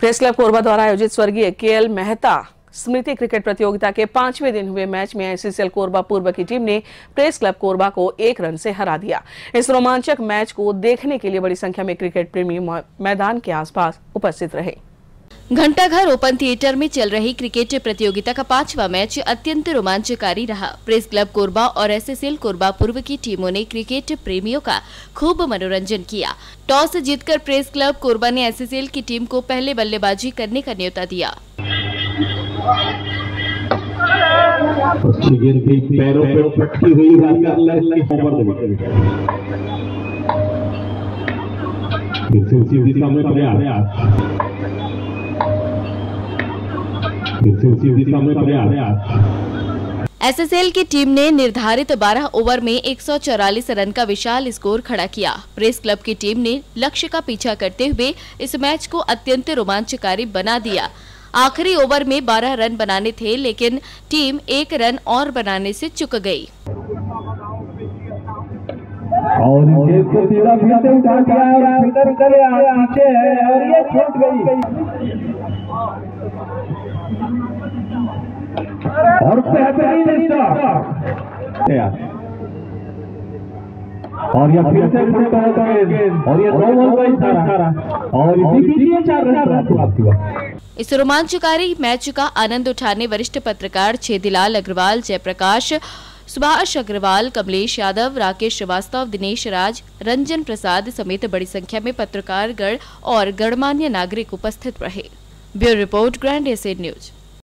Press club Korba द्वारा आयोजित स्वर्गीय केएल मेहता स्मृति क्रिकेट प्रतियोगिता के पाँचवें दिन हुए मैच में आईसीसीएल कोरबा पूर्व की टीम ने प्रेस क्लब कोरबा को एक रन से हरा दिया। इस रोमांचक मैच को देखने के लिए बड़ी संख्या में क्रिकेट प्रेमी मैदान के आसपास उपस्थित रहे। घंटाघर ओपन थिएटर में चल रही क्रिकेट प्रतियोगिता का पांचवा मैच अत्यंत रोमांचकारी रहा। प्रेस क्लब कोरबा और एसएसएल कोरबा पूर्व की टीमों ने क्रिकेट प्रेमियों का खूब मनोरंजन किया। टॉस जीतकर प्रेस क्लब कोरबा ने एसएसएल की टीम को पहले बल्लेबाजी करने का न्योता दिया। एसएसएल की टीम ने निर्धारित 12 ओवर में एक रन का विशाल स्कोर खड़ा किया। प्रेस क्लब की टीम ने लक्ष्य का पीछा करते हुए इस मैच को अत्यंत रोमांचकारी बना दिया। आखिरी ओवर में 12 रन बनाने थे, लेकिन टीम एक रन और बनाने से चुक गई। और और ये और बेहतरीन स्टार्ट और ये फिर से फुल और ये दो बॉल का इशारा। और इसी चार रन प्राप्त हुआ। इस रोमांचकारी मैच का आनंद उठाने वरिष्ठ पत्रकार छेदीलाल अग्रवाल जयप्रकाश सुभाष अग्रवाल कमलेश यादव राकेश श्रीवास्तव दिनेश राज रंजन प्रसाद समेत बड़ी संख्या में पत्रकार गण और गणमान्य नागरिक उपस्थित रहे। ब्यूरो रिपोर्ट ग्रैंड एसे न्यूज़।